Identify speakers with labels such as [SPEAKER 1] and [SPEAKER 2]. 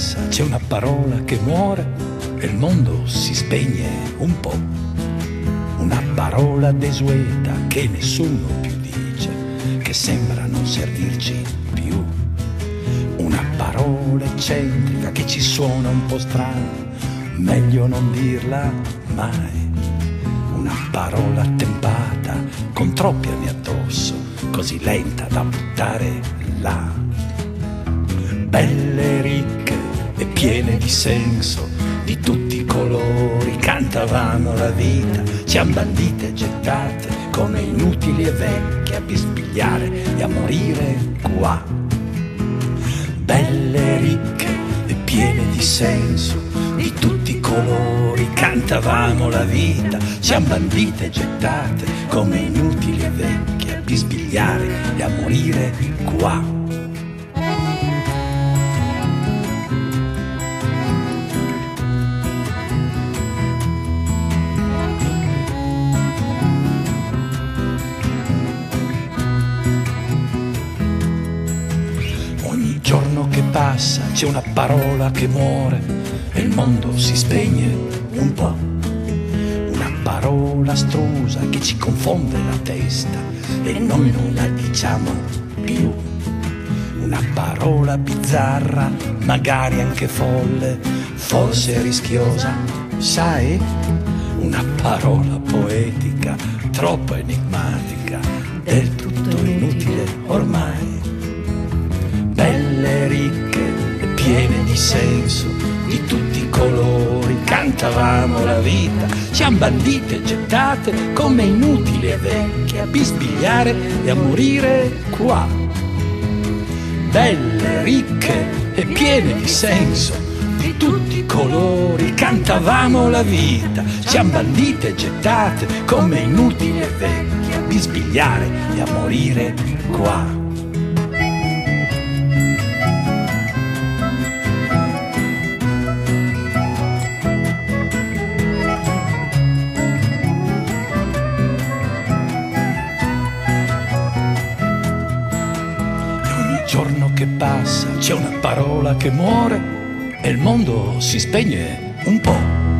[SPEAKER 1] passa c'è una parola che muore e il mondo si spegne un po'. Una parola desueta che nessuno più dice, che sembra non servirci più. Una parola eccentrica che ci suona un po' strana, meglio non dirla mai. Una parola attempata con troppi anni addosso, così lenta da buttare là belle, ricche piene di senso, di tutti i colori, cantavano la vita, ci han e gettate come inutili e vecchie a bisbigliare e a morire qua. Belle, ricche e piene di senso, di tutti i colori, cantavamo la vita, ci han e gettate come inutili e vecchie a bisbigliare e a morire qua. Giorno che passa c'è una parola che muore e il mondo si spegne un po'. Una parola astrusa che ci confonde la testa e noi non la diciamo più. Una parola bizzarra, magari anche folle, forse rischiosa, sai? Una parola poetica, troppo enigmatica, del tutto inutile ormai senso, di tutti i colori, cantavamo la vita, han bandite gettate come inutili e vecchie a bisbigliare e a morire qua. Belle, ricche e piene di senso, di tutti i colori, cantavamo la vita, han bandite gettate come inutili e vecchie a bisbigliare e a morire qua. Giorno che passa c'è una parola che muore e il mondo si spegne un po'.